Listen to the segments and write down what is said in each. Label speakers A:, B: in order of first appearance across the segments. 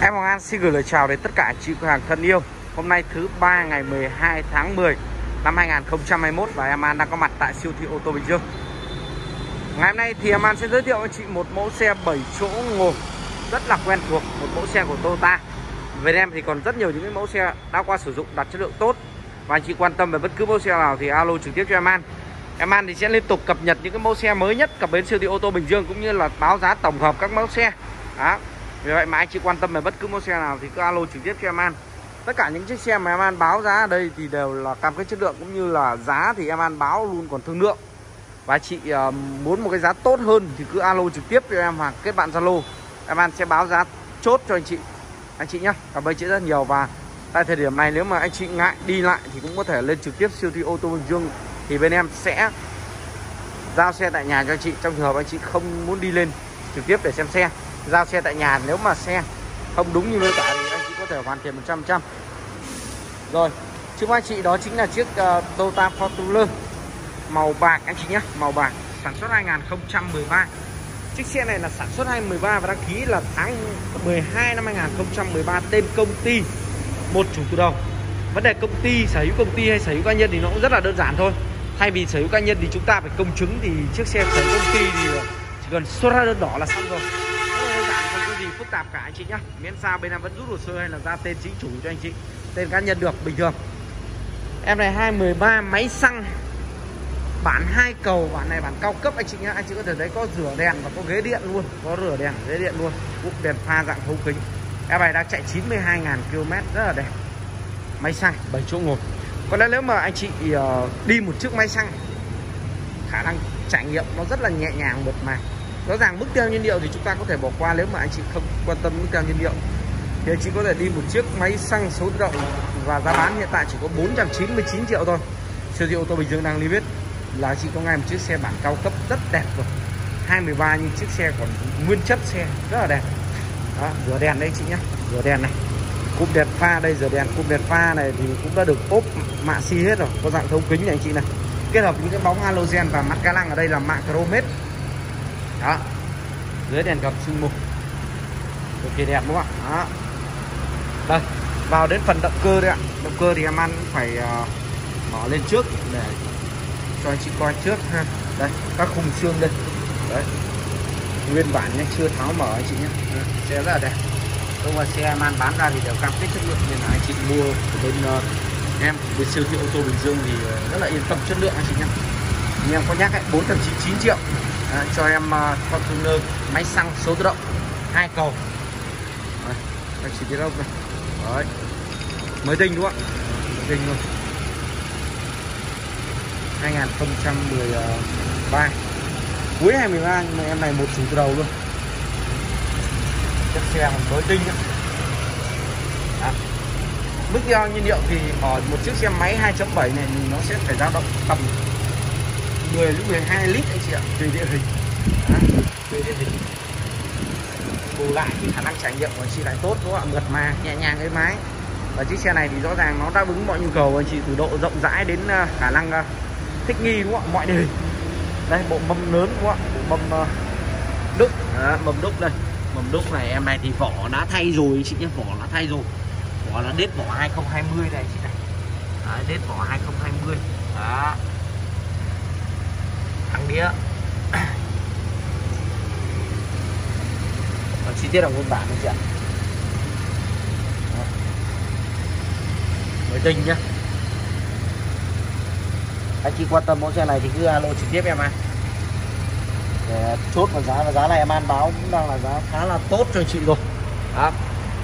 A: Em Hoàng An xin gửi lời chào đến tất cả chị khách hàng thân yêu. Hôm nay thứ ba ngày 12 tháng 10 năm 2021 và em An đang có mặt tại siêu thị ô tô Bình Dương. Ngày hôm nay thì em An sẽ giới thiệu với chị một mẫu xe 7 chỗ ngồi, rất là quen thuộc, Một mẫu xe của Toyota. Về em thì còn rất nhiều những mẫu xe đã qua sử dụng đạt chất lượng tốt. Và anh chị quan tâm về bất cứ mẫu xe nào thì alo trực tiếp cho em An. Em An thì sẽ liên tục cập nhật những cái mẫu xe mới nhất cập bến siêu thị ô tô Bình Dương cũng như là báo giá tổng hợp các mẫu xe. Đó vì vậy mà anh chị quan tâm về bất cứ mẫu xe nào thì cứ alo trực tiếp cho em An. Tất cả những chiếc xe mà em An báo giá ở đây thì đều là cam kết chất lượng cũng như là giá thì em An báo luôn còn thương lượng. Và chị uh, muốn một cái giá tốt hơn thì cứ alo trực tiếp cho em hoặc kết bạn Zalo. Em An sẽ báo giá chốt cho anh chị. Anh chị nhé, cảm ơn chị rất nhiều và tại thời điểm này nếu mà anh chị ngại đi lại thì cũng có thể lên trực tiếp siêu thị ô tô Bình Dương Thì bên em sẽ giao xe tại nhà cho anh chị. Trong trường hợp anh chị không muốn đi lên trực tiếp để xem xe giao xe tại nhà nếu mà xe không đúng như miêu tả thì anh chị có thể hoàn tiền 100% rồi trước mắt chị đó chính là chiếc uh, Toyota Fortuner. Màu bạc anh chị nhé màu bạc sản xuất 2013 chiếc xe này là sản xuất 2013 và đăng ký là tháng 12 năm 2013 tên công ty một chủ từ đầu vấn đề công ty sở hữu công ty hay sở hữu cá nhân thì nó cũng rất là đơn giản thôi. Thay vì sở hữu cá nhân thì chúng ta phải công chứng thì chiếc xe sở hữu công ty thì chỉ cần xuất ra đơn đỏ là xong rồi phức tạp cả anh chị nhá. Miễn sao bên em vẫn rút hồ sơ hay là ra tên chính chủ cho anh chị. Tên cá nhân được, bình thường. Em này 213 máy xăng. Bản hai cầu, bản này bản cao cấp anh chị nhá. Anh chị có thể thấy có rửa đèn và có ghế điện luôn. Có rửa đèn, ghế điện luôn. Cụm đèn pha dạng thấu kính. Em này đang chạy 92.000 km, rất là đẹp. Máy xăng 7 chỗ ngồi. Còn nếu mà anh chị ờ, đi một chiếc máy xăng, khả năng trải nghiệm nó rất là nhẹ nhàng, mượt mà rõ ràng mức tiêu nhiên liệu thì chúng ta có thể bỏ qua nếu mà anh chị không quan tâm mức tiêu nhiên liệu. Thì anh chị có thể đi một chiếc máy xăng số tự động và giá bán hiện tại chỉ có 499 triệu thôi. Siêu thị ô tô Bình Dương đang liên yết là chị có ngay một chiếc xe bản cao cấp rất đẹp rồi. 213 nhưng chiếc xe còn nguyên chất xe rất là đẹp. Đó, rửa đèn đây chị nhé rửa đèn này. Cụm đèn pha đây, rửa đèn cụm đèn pha này thì cũng đã được ốp mạ xi hết rồi. Có dạng thấu kính này anh chị này. Kết hợp những cái bóng halogen và mặt ca lăng ở đây là mạ chrome hết đó. Dưới đèn gầm sương mù. Cực kỳ đẹp đúng không ạ? Đó. Đây vào đến phần động cơ đấy ạ. Động cơ thì em ăn phải ờ, uh, mở lên trước để cho anh chị coi trước ha. Đây các khung xương đây. Đấy. Nguyên bản nhé chưa tháo mở anh chị nhé. Xe rất là đẹp. Không mà xe man bán ra thì đều cam kết chất lượng nên là anh chị mua của bên uh, em. Bên siêu thị ô tô Bình Dương thì ờ, rất là yên tâm chất lượng anh chị nhé. Em có nhắc ấy 499 triệu à, cho em ờ, uh, container máy xăng số tự động. Hai cầu. Đấy, anh chị biết không này Đấy. mới tinh đúng không mới tinh luôn. 2013 cuối 2013 nhưng mà em này một chủ từ đầu luôn. Chiếc xe còn mới tinh nữa mức tiêu nhiên liệu thì ở một chiếc xe máy 2.7 này thì nó sẽ phải dao động tầm 10 đến 12 lít anh chị ạ. Tùy địa hình. Đó, tùy địa hình. Bù lại thì khả năng trải nghiệm của anh chị lại tốt đúng không ạ? Mượt mà nhẹ nhàng êm ái và chiếc xe này thì rõ ràng nó đáp ứng mọi nhu cầu của anh chị từ độ rộng rãi đến ờ, khả năng ờ, thích nghi đúng không ạ? Mọi đề đây bộ mâm lớn đúng không ạ? Bộ mâm uh, đúc. Đó, mâm đúc đây. Mâm đúc này em này thì vỏ đã thay rồi chị nhé vỏ đã thay rồi. Vỏ là đết vỏ 2020 này chị này. Đấy, đết vỏ 2020 đó thắng đĩa. Còn chi tiết là nguyên bản anh chị ạ? Mới tinh nhá. Anh chị quan tâm mẫu xe này thì cứ alo trực tiếp em ạ. Để chốt vào giá và giá này em an báo cũng đang là giá khá là tốt cho chị rồi. Đó.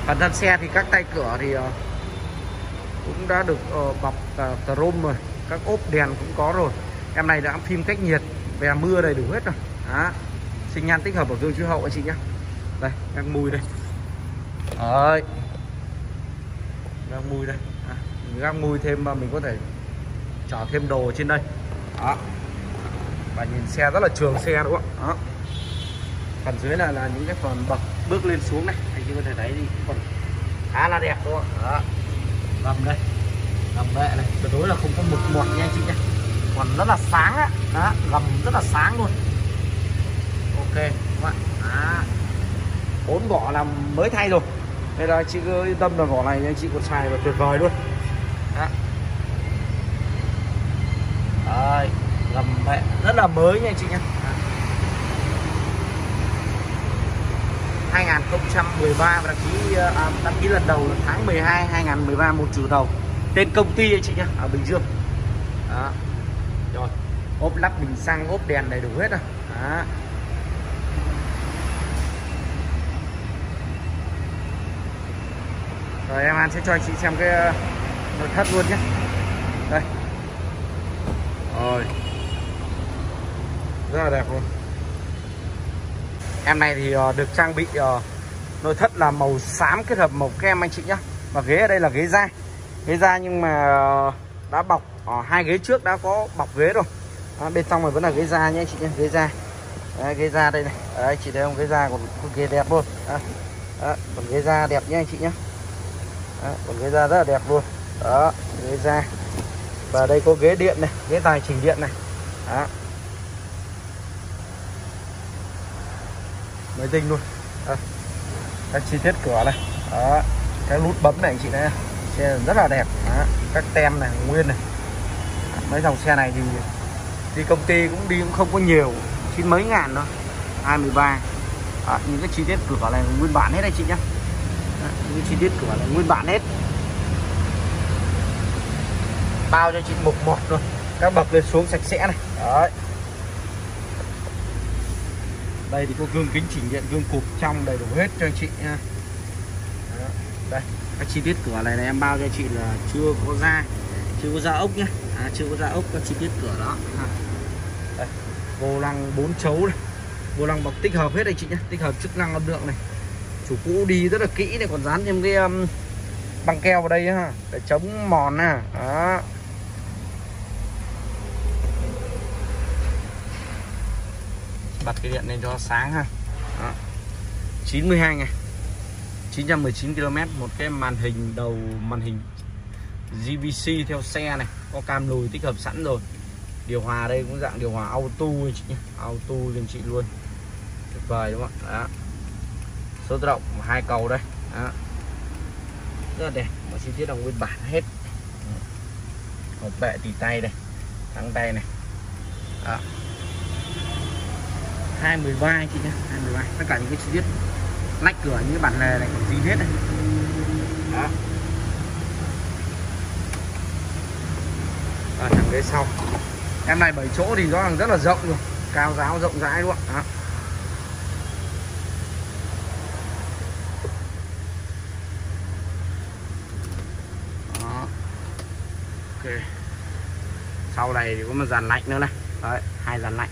A: phần thân xe thì các tay cửa thì ờ, cũng đã được uh, bọc uh, chrome rồi. Các ốp đèn cũng có rồi em này đã phim cách nhiệt về mưa đầy đủ hết rồi. Đó. Sinh nhan tích hợp ở gương chiếu hậu anh chị nhé đây đang mùi đây. Ơi, đang mùi đây. À, đang mùi thêm mà mình có thể chở thêm đồ trên đây. Đó. Và nhìn xe rất là trường xe đúng không? Đó. Phần dưới là là những cái phần bậc bước lên xuống này. Anh chị có thể thấy đi còn khá là đẹp đúng không? Đó. Gầm đây. Gầm bệ này. Tuyệt đối là không có một mọt nha anh chị nhé còn rất là sáng á. Đó gầm rất là sáng luôn. Ok các bạn. Bốn vỏ là mới thay rồi. Đây là chị cứ yên tâm là vỏ này anh chị còn xài và tuyệt vời luôn. Đó. Đây, gầm mẹ rất là mới nha anh chị nhé 2013 và đăng ký ờ, à, đăng ký lần đầu là tháng 12 2013 một chủ đầu. Tên công ty anh chị nhé ở Bình Dương. Đó ốp lắp bình xăng, ốp đèn đầy đủ hết rồi. Đó. Rồi, em An sẽ cho anh chị xem cái ờ, nội thất luôn nhé. Đây. Rồi. Rất là đẹp luôn. Em này thì ờ, được trang bị ờ, nội thất là màu xám kết hợp màu kem anh chị nhé. Và ghế ở đây là ghế da. Ghế da nhưng mà đã bọc ở hai ghế trước đã có bọc ghế rồi à, bên trong này vẫn là ghế da nhé anh chị nhé ghế da. Đấy, ghế da đây này. Đấy, chị thấy không? Ghế da còn ghế đẹp luôn. À, đó, còn ghế da đẹp nhé anh chị nhé. Đó, còn ghế da rất là đẹp luôn. Đó ghế da. Và đây có ghế điện này ghế tài chỉnh điện này. Đó. Mới tinh luôn. Đó. các chi tiết cửa này. Đó. Cái nút bấm này anh chị này xe rất là đẹp. Đó. các tem này nguyên này. Mấy dòng xe này thì đi công ty cũng đi cũng không có nhiều chín mấy ngàn thôi 23 à, những cái chi tiết cửa này nguyên bản hết anh chị nhé những chi tiết cửa này nguyên bản hết. Bao cho chị mục một luôn các bậc lên xuống sạch sẽ này. Đấy. Đây thì có gương kính chỉnh điện gương cụp trong đầy đủ hết cho anh chị nha Đó. đây các chi tiết cửa này, này em bao cho chị là chưa có da chưa có da ốc nhé à, chưa có da ốc các chi tiết cửa đó. à đây vô lăng bốn chấu này. Vô lăng bọc tích hợp hết đây chị nhé tích hợp chức năng âm lượng này. Chủ cũ đi rất là kỹ này còn dán thêm cái um, băng keo vào đây ha để chống mòn nè đó. Bật cái điện lên cho sáng ha. Đó. 92 ngày. 919 km một cái màn hình đầu màn hình GVC theo xe này. Có cam lùi tích hợp sẵn rồi điều hòa đây, cũng dạng điều hòa auto chị nhé auto cho chị luôn. Tuyệt vời đúng không đó. Số tự động, hai cầu đây. Đó. rất là đẹp. Mọi chi tiết đồng nguyên bản hết. Hộp bệ tì tay đây. Thắng tay này. Đó. 213 chị nhé 213 tất cả những cái chi tiết lách cửa những cái bản lề này còn gì hết này. Đó. Ở thằng ghế sau em này 7 chỗ thì rõ ràng rất là rộng rồi. Cao giáo rộng rãi luôn ạ? Ok. Sau này thì có một dàn lạnh nữa này. Đấy hai dàn lạnh.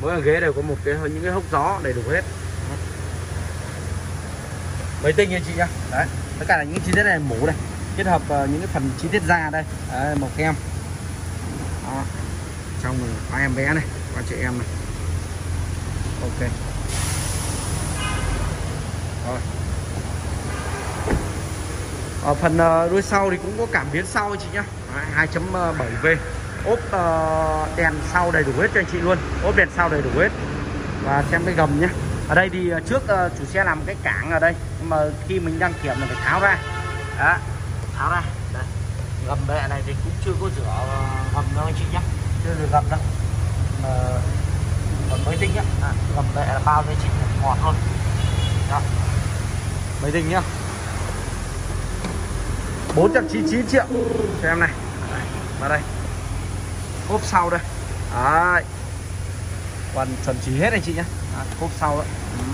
A: Mỗi ghế đều có một cái những cái hốc gió đầy đủ hết. Mấy tinh nha chị nhá. Đấy tất cả là những chi tiết này mũ này kết hợp ờ, những cái phần chi tiết da đây. Đấy, màu kem. Đó xong rồi có em bé này có chị em này. Ok. Rồi. Ở phần ờ, đuôi sau thì cũng có cảm biến sau chị nhá. 2.7V ờ, ốp ờ, đèn sau đầy đủ hết cho anh chị luôn. Ốp đèn sau đầy đủ hết. Và xem cái gầm nhé ở đây thì trước chủ xe làm cái cảng ở đây. Nhưng mà khi mình đăng kiểm là phải tháo ra. Đó. Tháo ra. Đây. gầm bệ này thì cũng chưa có rửa gầm đâu anh chị nhé chưa được gầm đâu. Mà còn mới tinh nhá. À, gầm bệ là bao cho chị? Ngọt luôn đó. Mới tinh nhá. 499 triệu. Cho em này. Vào đây. Ốp sau đây. Đấy. Còn chuẩn chỉ hết anh chị nhé ốp sau đấy ừ.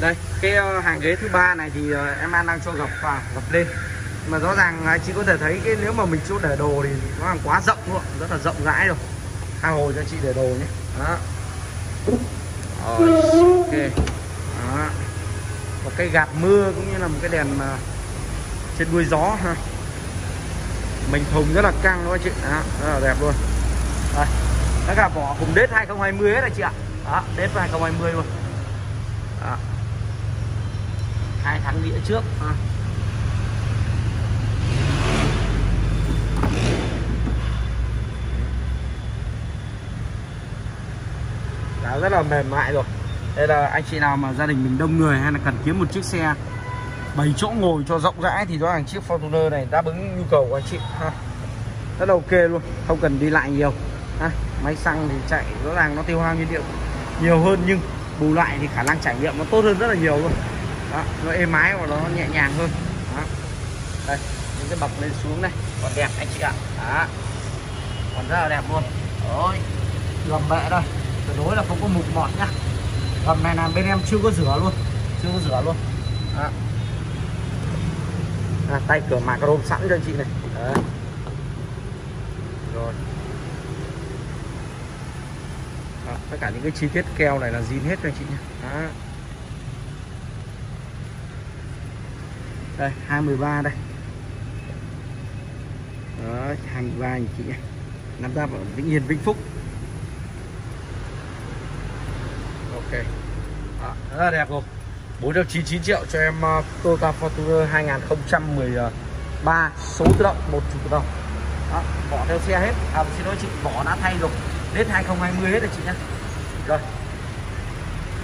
A: đây cái ờ, hàng ghế thứ ba này thì ờ, em An đang cho gập vào gập lên mà rõ ràng anh chị có thể thấy cái nếu mà mình chỗ để đồ thì nó là quá rộng luôn rất là rộng rãi rồi tha hồ cho chị để đồ nhé. Đó. Rồi ok. Đó. Một cái gạt mưa cũng như là một cái đèn mà trên đuôi gió ha. Mình thùng rất là căng đó chị. Đó, rất là đẹp luôn. Đây tất cả vỏ cùng đết 2020 hết rồi chị ạ. Đó đết 2020 luôn. Đó. hai tháng đĩa trước ha. Đã rất là mềm mại rồi đây là anh chị nào mà gia đình mình đông người hay là cần kiếm một chiếc xe 7 chỗ ngồi cho rộng rãi thì rõ ràng chiếc Fortuner này đáp ứng nhu cầu của anh chị ha. rất là ok luôn không cần đi lại nhiều ha. máy xăng thì chạy rõ ràng nó tiêu hao nhiên liệu nhiều hơn nhưng bù lại thì khả năng trải nghiệm nó tốt hơn rất là nhiều luôn đó, nó êm ái và nó nhẹ nhàng hơn đó. đây những cái bậc lên xuống này còn đẹp anh chị ạ đó. còn rất là đẹp luôn Ôi, lầm bệ đây đối là không có mục mọt nhá. Gầm này là bên em chưa có rửa luôn. Chưa có rửa luôn. À. À, tay cửa mạc rôm sẵn cho anh chị này. Đấy. rồi. À, tất cả những cái chi tiết keo này là zin hết cho anh chị nhé à. đây 23 đây. Đấy, 23 anh chị nhé nắm ra ở Vĩnh Yên Vĩnh Phúc. Ok. Đó, rất là đẹp rồi 499 triệu cho em uh, Toyota Fortuner 2013 số tự động một chủ tự động. Đó, vỏ theo xe hết. À xin lỗi chị vỏ đã thay rồi. Đến 2020 hết rồi chị nhé rồi.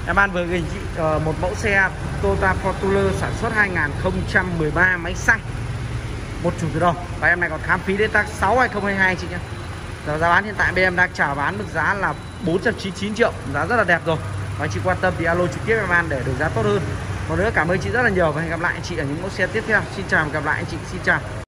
A: Em ăn vừa gửi chị uh, một mẫu xe Toyota Fortuner sản xuất 2013 máy xăng. Một chủ tự động. Và em này còn khám phí đến tác 6 2022 chị nhé giá bán hiện tại bên em đang trả bán mức giá là 499 triệu. Giá rất là đẹp rồi và anh chị quan tâm thì alo trực tiếp em An để được giá tốt hơn. Còn nữa, cảm ơn chị rất là nhiều và hẹn gặp lại anh chị ở những mẫu xe tiếp theo. Xin chào và gặp lại anh chị. Xin chào.